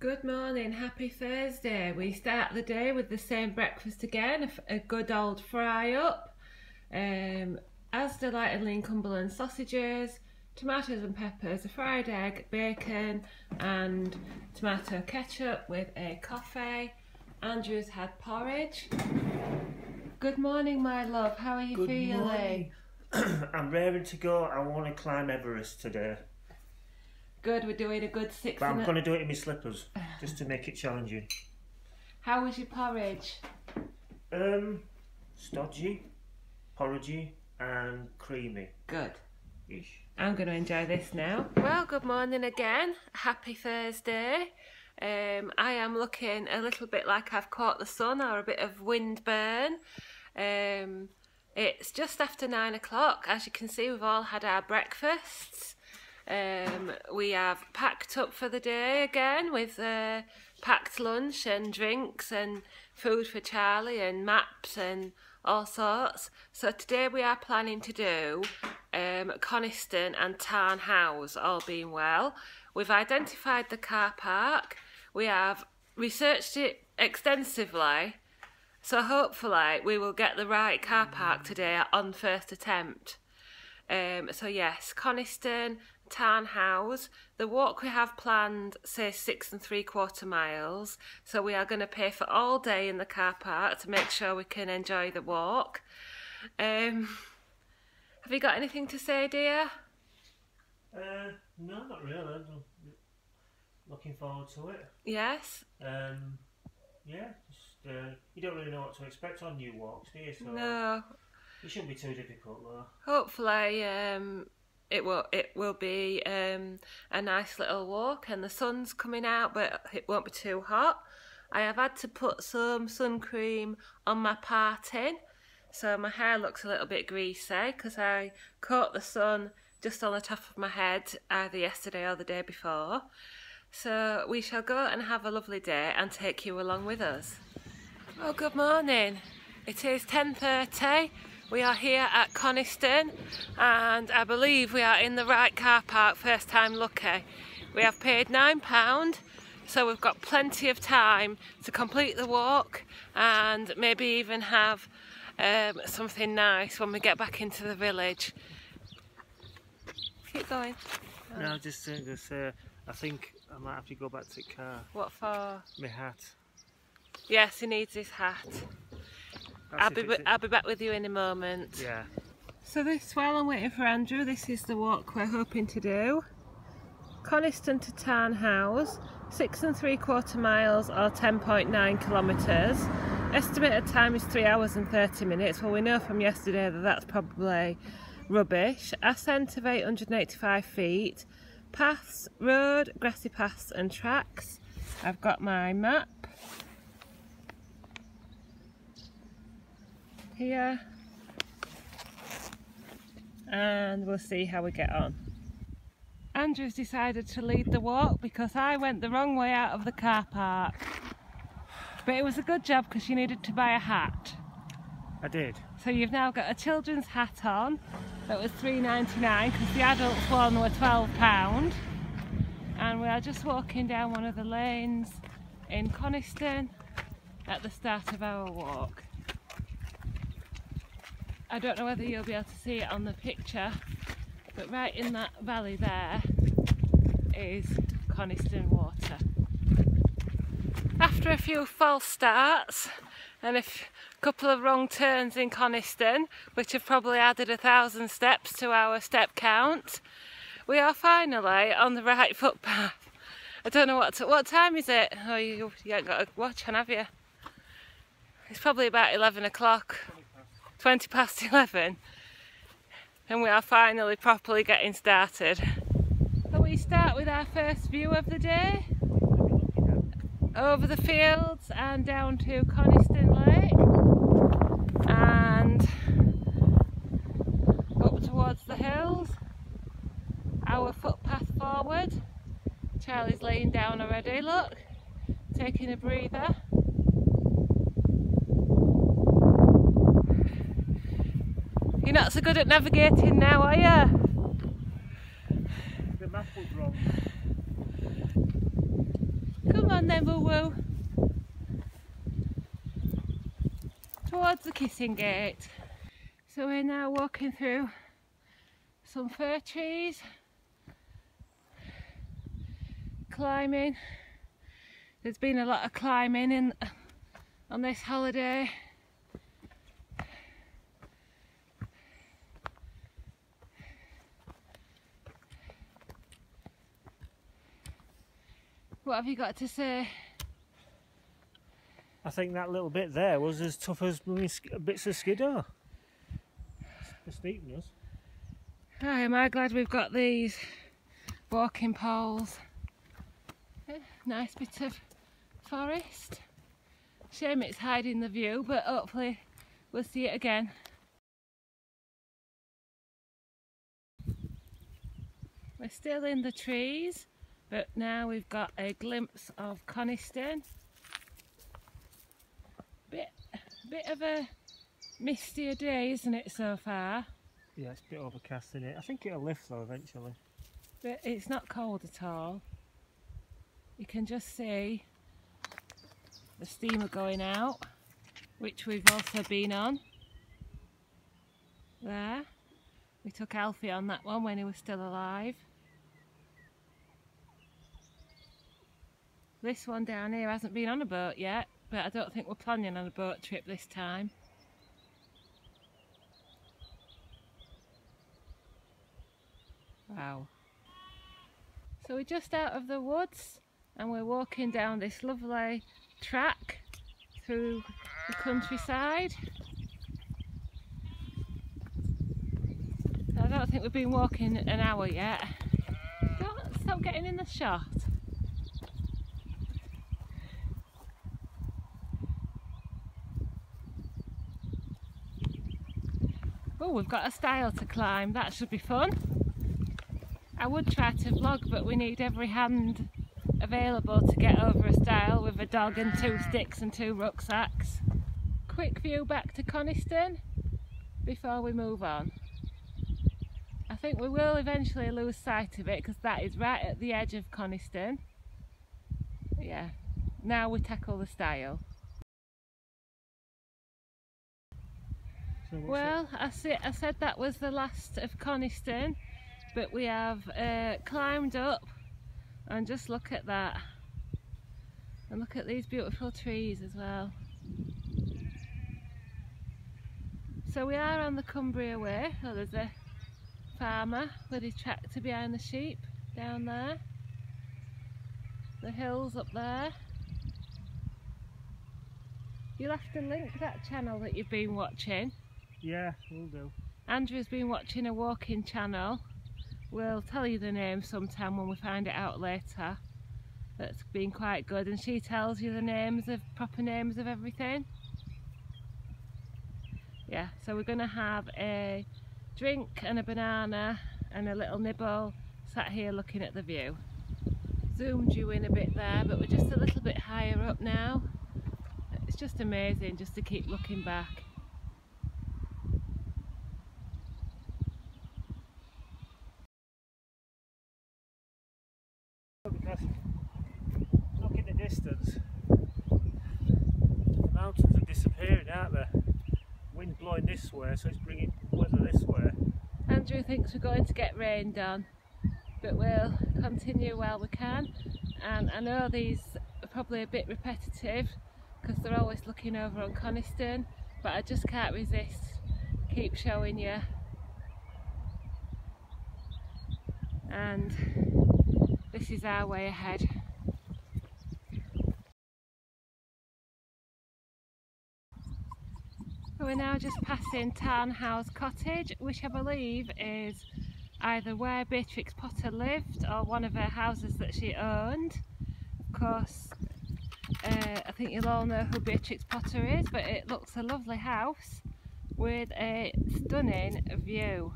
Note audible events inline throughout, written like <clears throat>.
Good morning, happy Thursday. We start the day with the same breakfast again, a good old fry up, um, Asda light and lean Cumberland sausages, tomatoes and peppers, a fried egg, bacon, and tomato ketchup with a coffee. Andrew's had porridge. Good morning, my love. How are you Good feeling? <clears throat> I'm raring to go. I want to climb Everest today. Good, we're doing a good six. But I'm going to do it in my slippers, just to make it challenging. How was your porridge? Um, stodgy, porridgey, and creamy Good. ish. I'm going to enjoy this now. Well, good morning again. Happy Thursday. Um, I am looking a little bit like I've caught the sun or a bit of wind burn. Um, it's just after nine o'clock. As you can see, we've all had our breakfasts. Um, we have packed up for the day again with uh, packed lunch and drinks and food for Charlie and maps and all sorts. So today we are planning to do um, Coniston and Tarn Hows, all being well. We've identified the car park. We have researched it extensively. So hopefully we will get the right car park today on first attempt. Um, so yes, Coniston, Tarn Hows. The walk we have planned says six and three quarter miles. So we are going to pay for all day in the car park to make sure we can enjoy the walk. Um, have you got anything to say, dear? Uh, no, not really. I'm looking forward to it. Yes. Um, yeah, just, uh, you don't really know what to expect on new walks, do you? So No. it shouldn't be too difficult, though. Hopefully, um, it will it will be um, a nice little walk, and the sun's coming out, but it won't be too hot. I have had to put some sun cream on my parting, so my hair looks a little bit greasy because I caught the sun just on the top of my head either yesterday or the day before. So we shall go and have a lovely day and take you along with us. Oh, good morning. It is 10.30. We are here at Coniston and I believe we are in the right car park, first time lucky. We have paid £9 so we've got plenty of time to complete the walk and maybe even have um, something nice when we get back into the village. Keep going. No, just uh, uh, I think I might have to go back to the car. What for? My hat. Yes, he needs his hat. That's I'll be, it's- I'll be back with you in a moment. Yeah. So this, while I'm waiting for Andrew, this is the walk we're hoping to do. Coniston to Tarn Hows, six and three quarter miles or 10.9 kilometres. Estimated time is three hours and 30 minutes. Well, we know from yesterday that that's probably rubbish. Ascent of 885 feet. Paths, road, grassy paths and tracks. I've got my map here and we'll see how we get on. Andrew's decided to lead the walk because I went the wrong way out of the car park. But it was a good job because you needed to buy a hat. I did. So you've now got a children's hat on that was $3.99 because the adults one were £12. And we are just walking down one of the lanes in Coniston at the start of our walk. I don't know whether you'll be able to see it on the picture, but right in that valley there is Coniston Water. After a few false starts and a couple of wrong turns in Coniston, which have probably added a thousand steps to our step count, we are finally on the right footpath. I don't know what what time is it. Oh, you, you haven't got a watch on, have you? It's probably about eleven o'clock. 20 past 11 and we are finally properly getting started. So we start with our first view of the day over the fields and down to Coniston Lake and up towards the hills. Our footpath forward. Charlie's laying down already, look, taking a breather. You're not so good at navigating now, are you? The map was wrong. Come then, woo woo. Towards the kissing gate. So we're now walking through some fir trees, climbing. There's been a lot of climbing in on this holiday. What have you got to say? I think that little bit there was as tough as bits of Skiddaw. The steepness. Oh, am I glad we've got these walking poles. Eh, nice bit of forest. Shame it's hiding the view, but hopefully we'll see it again. We're still in the trees. But now we've got a glimpse of Coniston. Bit, bit of a mistier day, isn't it, so far? Yeah, it's a bit overcast in it. I think it'll lift though eventually. But it's not cold at all. You can just see the steamer going out, which we've also been on. There. We took Alfie on that one when he was still alive. This one down here hasn't been on a boat yet, but I don't think we're planning on a boat trip this time. Wow. So we're just out of the woods and we're walking down this lovely track through the countryside. I don't think we've been walking an hour yet. Don't stop getting in the shot. Oh, we've got a stile to climb. That should be fun. I would try to vlog, but we need every hand available to get over a stile with a dog and two sticks and two rucksacks. Quick view back to Coniston before we move on. I think we will eventually lose sight of it because that is right at the edge of Coniston. Yeah, now we tackle the stile. So well, I, see, I said that was the last of Coniston, but we have uh, climbed up and just look at that. And look at these beautiful trees as well. So we are on the Cumbria Way. Oh, there's a farmer with his tractor behind the sheep down there. The hills up there. You'll have to link that channel that you've been watching yeah, we'll do. Andrew's been watching a walking channel. We'll tell you the name sometime when we find it out later. That's been quite good and she tells you the names of proper names of everything. Yeah, so we're going to have a drink and a banana and a little nibble sat here looking at the view. Zoomed you in a bit there but we're just a little bit higher up now. It's just amazing just to keep looking back. Distance, the mountains are disappearing, aren't they? Wind blowing this way, so it's bringing weather this way. Andrew thinks we're going to get rain done, but we'll continue while we can. And I know these are probably a bit repetitive because they're always looking over on Coniston, but I just can't resist keep showing you. And this is our way ahead. We're now just passing Tarn Hows Cottage, which I believe is either where Beatrix Potter lived or one of her houses that she owned. Of course, uh, I think you'll all know who Beatrix Potter is, but it looks a lovely house with a stunning view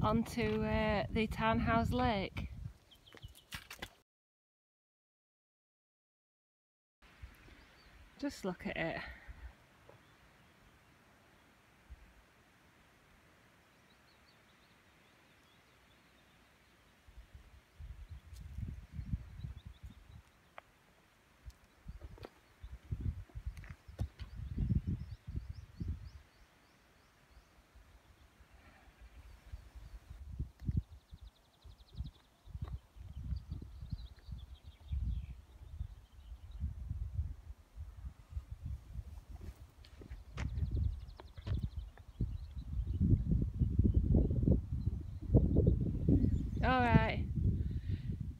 onto uh, the Tarn Hows Lake. Just look at it.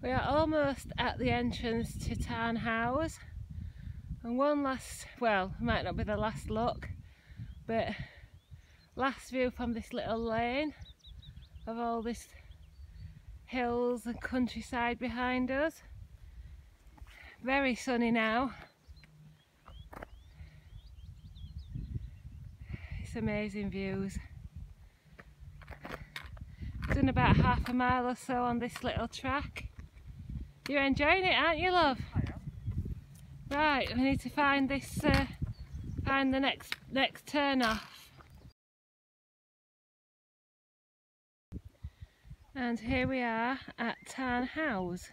We are almost at the entrance to Tarn Hows and one last, well might not be the last look but last view from this little lane of all this hills and countryside behind us. Very sunny now. It's amazing views. Done about half a mile or so on this little track. You're enjoying it, aren't you, love? Right, we need to find this, uh, find the next next turn off. And here we are at Tarn Hows.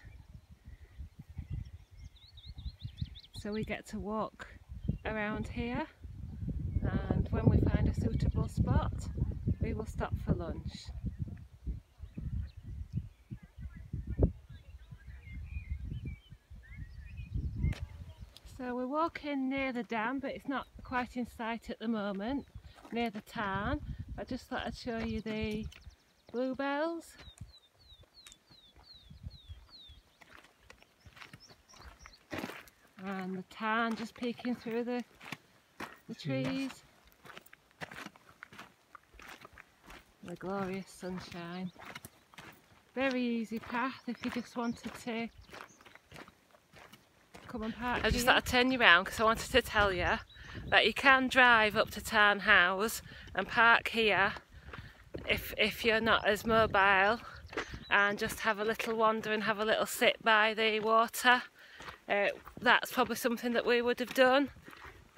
So we get to walk around here and when we find a suitable spot we will stop for lunch. So we're walking near the dam, but it's not quite in sight at the moment, near the tarn. I just thought I'd show you the bluebells. And the tarn just peeking through the, the trees. The glorious sunshine. Very easy path if you just wanted to come and park I just thought I'd turn you around because I wanted to tell you that you can drive up to Tarn Hows and park here if, if you're not as mobile and just have a little wander and have a little sit by the water. Uh, that's probably something that we would have done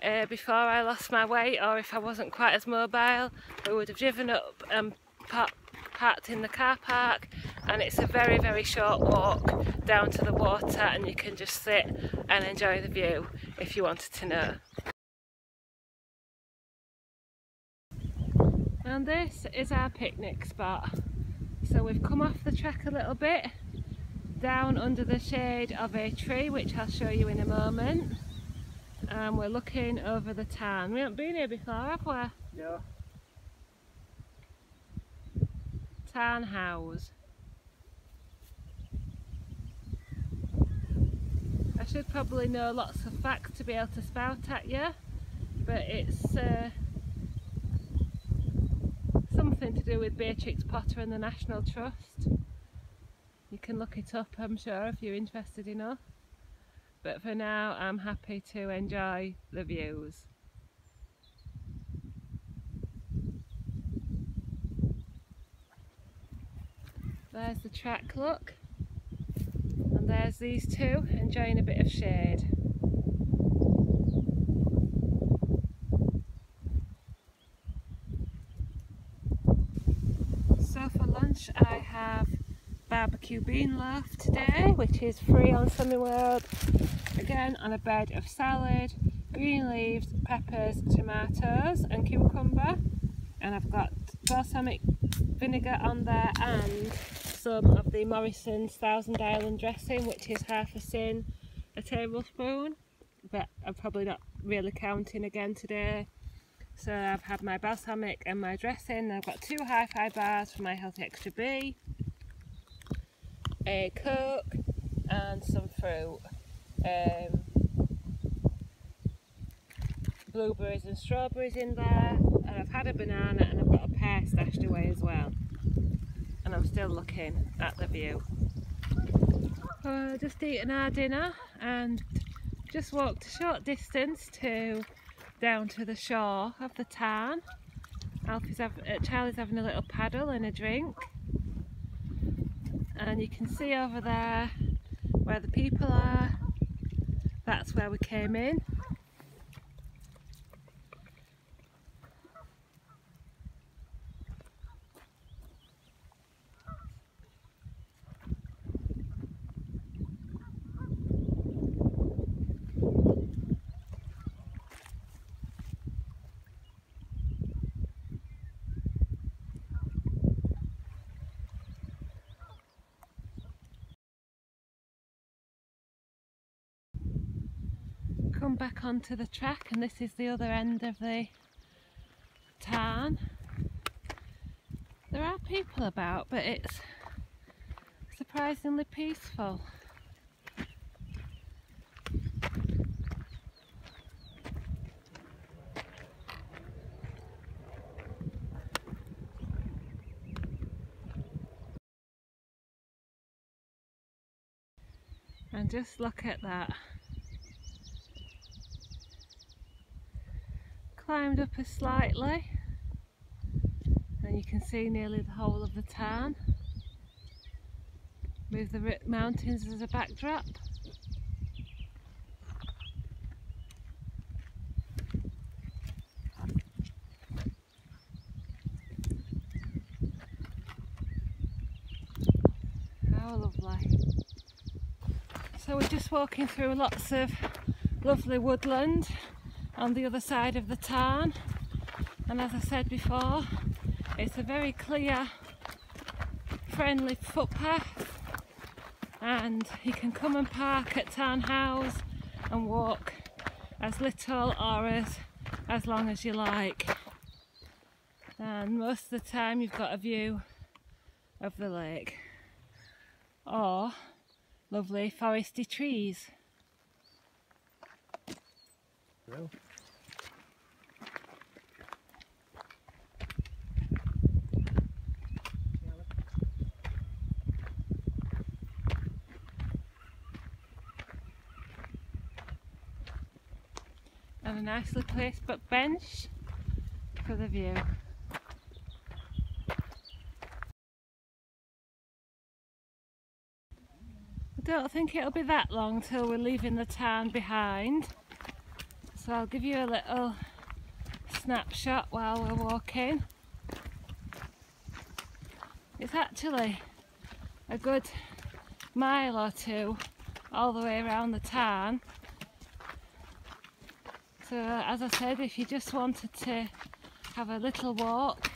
uh, before I lost my weight or if I wasn't quite as mobile we would have driven up and parked parked in the car park and it's a very very short walk down to the water and you can just sit and enjoy the view if you wanted to know. And this is our picnic spot. So we've come off the track a little bit down under the shade of a tree which I'll show you in a moment and we're looking over the town. We haven't been here before have we? No. Tarn Hows. I should probably know lots of facts to be able to spout at you, but it's uh, something to do with Beatrix Potter and the National Trust. You can look it up, I'm sure, if you're interested enough. But for now, I'm happy to enjoy the views. There's the track, look. And there's these two enjoying a bit of shade. So for lunch I have barbecue bean loaf today, which is free on Slimming World. Again on a bed of salad, green leaves, peppers, tomatoes and cucumber. And I've got balsamic vinegar on there and some of the Morrison's Thousand Island dressing which is half a sin a tablespoon but I'm probably not really counting again today. So I've had my balsamic and my dressing. I've got two hi-fi bars for my healthy extra B a coke and some fruit. Um, blueberries and strawberries in there. And I've had a banana and I've got a pear stashed away as well and I'm still looking at the view. Uh, just eaten our dinner and just walked a short distance to down to the shore of the Tarn. Alfie's have, uh, Charlie's having a little paddle and a drink and you can see over there where the people are that's where we came in come back onto the track and this is the other end of the tarn. There are people about but it's surprisingly peaceful. And just look at that. Climbed up a slightly and you can see nearly the whole of the town with the mountains as a backdrop. How lovely. So we're just walking through lots of lovely woodland on the other side of the town and as I said before it's a very clear friendly footpath and you can come and park at Tarn Hows and walk as little or as, as long as you like and most of the time you've got a view of the lake or lovely foresty trees. Well. And a nicely placed but bench for the view. I don't think it'll be that long till we're leaving the town behind. So I'll give you a little snapshot while we're walking. It's actually a good mile or two all the way around the town. So as I said, if you just wanted to have a little walk,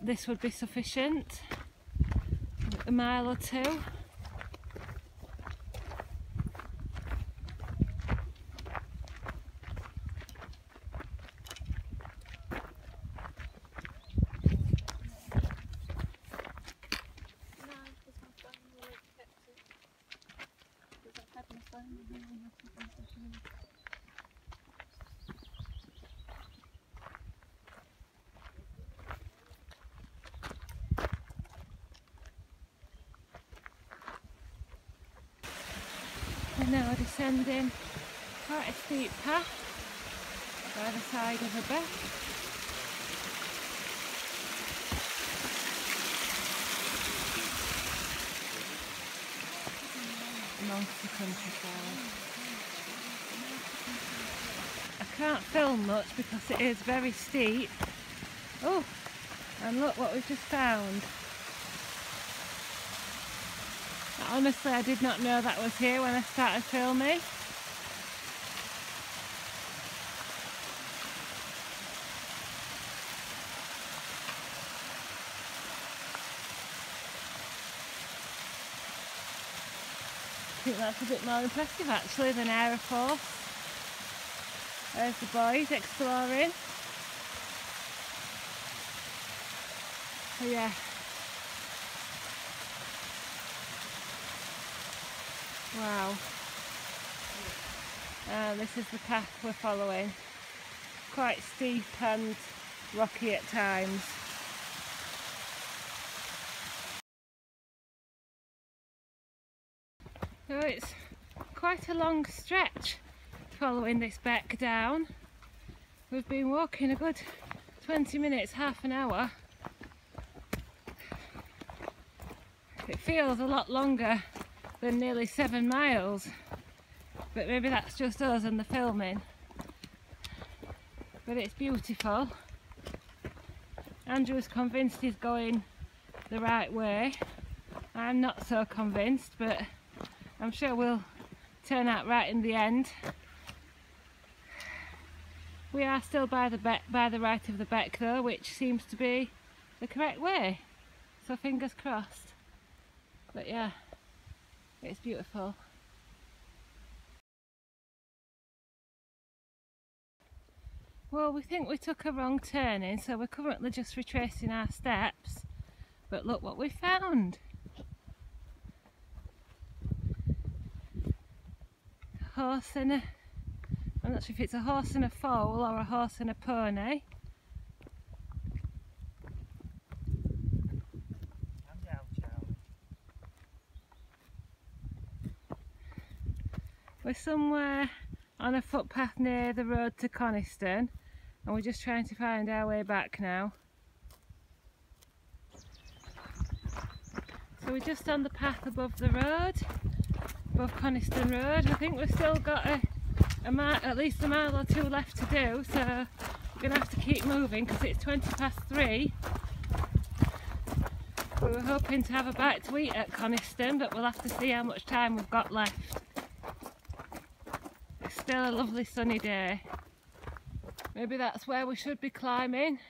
this would be sufficient a mile or two. We're now descending quite a steep path by the side of a beck. The countryside. I can't film much because it is very steep. Oh, and look what we've just found. Honestly, I did not know that was here when I started filming. I think that's a bit more impressive actually than Aira Force. There's the boys exploring. So yeah, Wow. Uh, this is the path we're following. Quite steep and rocky at times. So it's quite a long stretch following this beck down. We've been walking a good 20 minutes, half an hour. It feels a lot longer than nearly seven miles. But maybe that's just us and the filming. But it's beautiful. Andrew's convinced he's going the right way. I'm not so convinced, but I'm sure we'll turn out right in the end. We are still by the by the right of the beck though, which seems to be the correct way. So fingers crossed. But yeah. It's beautiful. Well, we think we took a wrong turning, so we're currently just retracing our steps. But look what we found. A horse and a, I'm not sure if it's a horse and a foal or a horse and a pony. We're somewhere on a footpath near the road to Coniston and we're just trying to find our way back now. So we're just on the path above the road, above Coniston Road. I think we've still got a, a mile, at least a mile or two left to do, so we're going to have to keep moving because it's 20 past three. We were hoping to have a bite to eat at Coniston, but we'll have to see how much time we've got left still a lovely sunny day. Maybe that's where we should be climbing.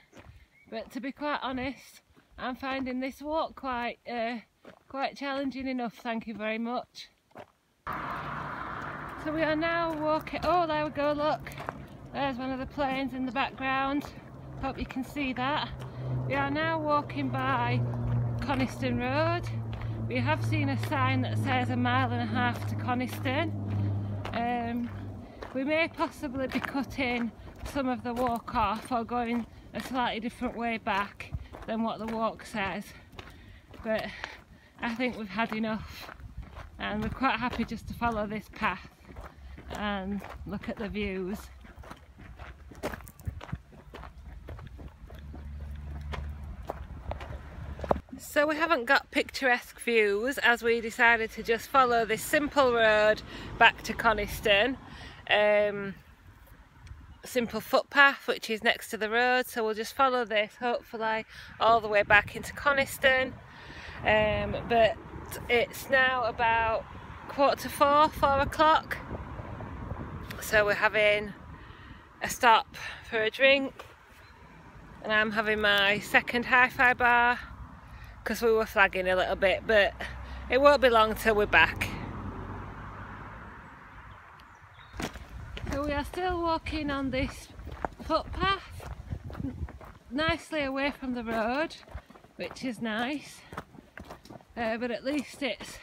But to be quite honest, I'm finding this walk quite uh, quite challenging enough, thank you very much. So we are now walking, oh there we go, look. There's one of the planes in the background. Hope you can see that. We are now walking by Coniston Road. We have seen a sign that says a mile and a half to Coniston. Um, we may possibly be cutting some of the walk off or going a slightly different way back than what the walk says but I think we've had enough and we're quite happy just to follow this path and look at the views. So we haven't got picturesque views as we decided to just follow this simple road back to Coniston um, simple footpath which is next to the road. So we'll just follow this hopefully all the way back into Coniston. Um, but it's now about quarter to four, four o'clock. So we're having a stop for a drink. And I'm having my second hi-fi bar because we were flagging a little bit but it won't be long till we're back So we are still walking on this footpath, nicely away from the road, which is nice. Uh, but at least it's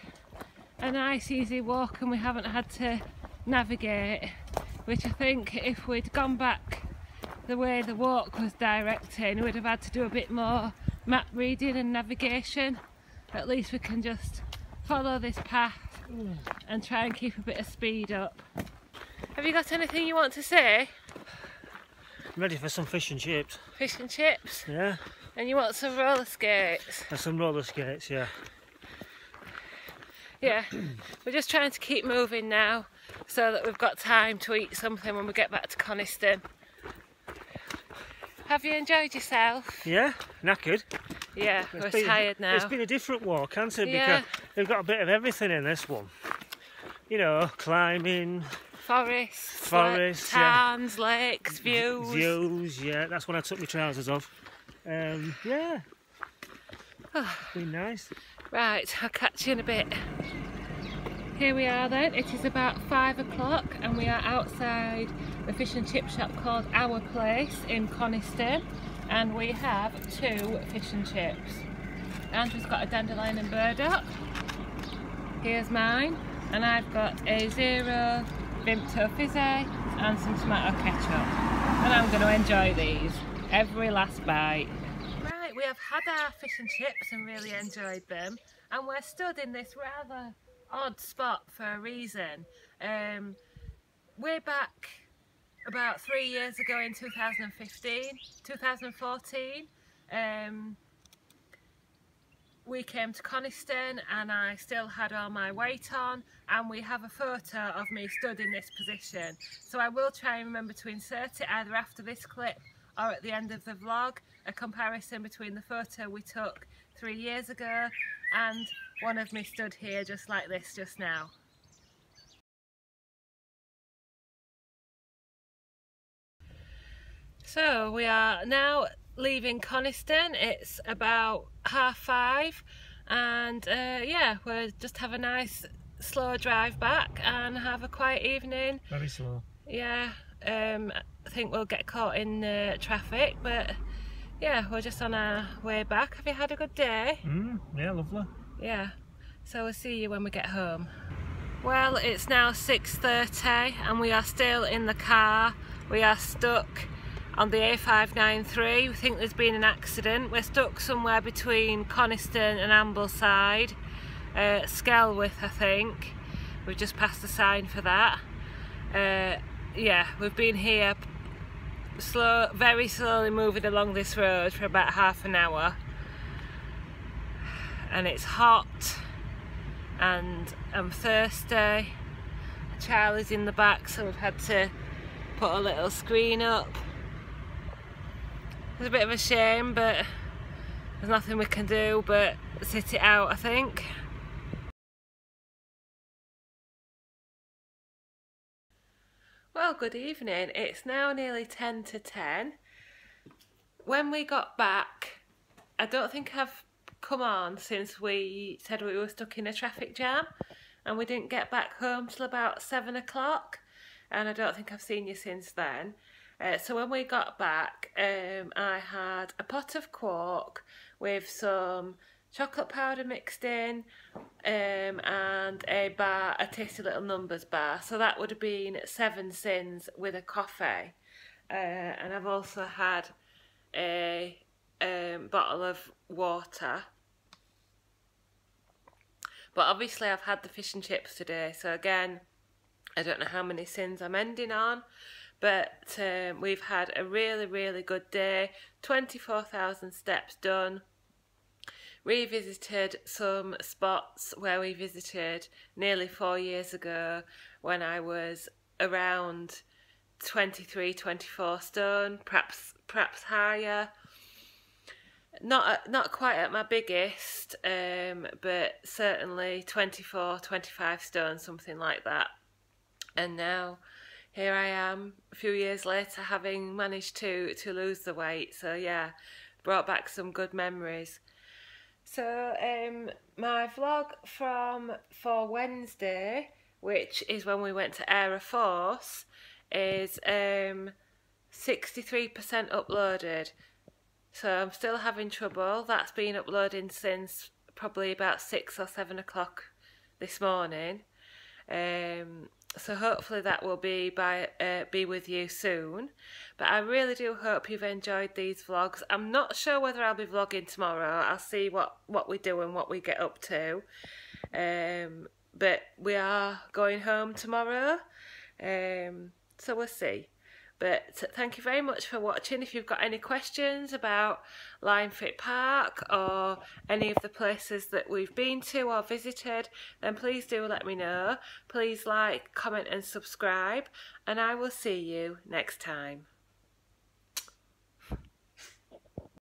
a nice easy walk and we haven't had to navigate, which I think if we'd gone back the way the walk was directing, we'd have had to do a bit more map reading and navigation. At least we can just follow this path and try and keep a bit of speed up. Have you got anything you want to say? I'm ready for some fish and chips. Fish and chips? Yeah. And you want some roller skates? And some roller skates, yeah. Yeah, we're just trying to keep moving now so that we've got time to eat something when we get back to Coniston. Have you enjoyed yourself? Yeah, knackered. Yeah, it's we're been, tired now. It's been a different walk, hasn't it? Yeah. Because they've got a bit of everything in this one. You know, climbing, Forests, forests, towns, yeah. lakes, views. Views, yeah. That's when I took my trousers off. Um, yeah. <sighs> been nice. Right, I'll catch you in a bit. Here we are then, it is about five o'clock and we are outside the fish and chip shop called Our Place in Coniston and we have two fish and chips. Andrew's got a dandelion and burdock. Here's mine and I've got a zero Vimto fizzy and some tomato ketchup. And I'm going to enjoy these, every last bite. Right, we have had our fish and chips and really enjoyed them. And we're stood in this rather odd spot for a reason. Um, way back about three years ago in 2015, 2014, um, we came to Coniston and I still had all my weight on and we have a photo of me stood in this position so I will try and remember to insert it either after this clip or at the end of the vlog a comparison between the photo we took three years ago and one of me stood here just like this just now. So we are now leaving Coniston. It's about half five and uh, yeah, we'll just have a nice slow drive back and have a quiet evening. Very slow. Yeah, um, I think we'll get caught in uh, traffic but yeah, we're just on our way back. Have you had a good day? Mm, yeah, lovely. Yeah. So we'll see you when we get home. Well, it's now 6.30 and we are still in the car. We are stuck on the A593. We think there's been an accident. We're stuck somewhere between Coniston and Ambleside. Uh, Skelwith, I think. We've just passed the sign for that. Uh, yeah, we've been here slow, very slowly moving along this road for about half an hour. And it's hot and I'm thirsty. Charlie's in the back so we've had to put a little screen up. It's a bit of a shame but there's nothing we can do but sit it out I think. Well good evening, it's now nearly 10 to 10. When we got back I don't think I've come on since we said we were stuck in a traffic jam and we didn't get back home till about seven o'clock and I don't think I've seen you since then. Uh, so when we got back um, I had a pot of quark with some chocolate powder mixed in um, and a bar, a tasty little numbers bar. So that would have been seven sins with a coffee. Uh, and I've also had a um, bottle of water but obviously I've had the fish and chips today, so again, I don't know how many sins I'm ending on, but um, we've had a really, really good day. 24,000 steps done. Revisited some spots where we visited nearly four years ago when I was around 23, 24 stone, perhaps perhaps higher not not quite at my biggest, um, but certainly 24, 25 stone, something like that. And now here I am, a few years later, having managed to to lose the weight. So yeah, brought back some good memories. So um, my vlog from for Wednesday, which is when we went to Aira Force, is um, 63% uploaded. So I'm still having trouble. That's been uploading since probably about six or seven o'clock this morning. Um, so hopefully that will be by uh, be with you soon. But I really do hope you've enjoyed these vlogs. I'm not sure whether I'll be vlogging tomorrow. I'll see what what we do and what we get up to. Um, but we are going home tomorrow. Um, so we'll see. But thank you very much for watching. If you've got any questions about Lion Limefitt Park or any of the places that we've been to or visited, then please do let me know. Please like, comment and subscribe and I will see you next time.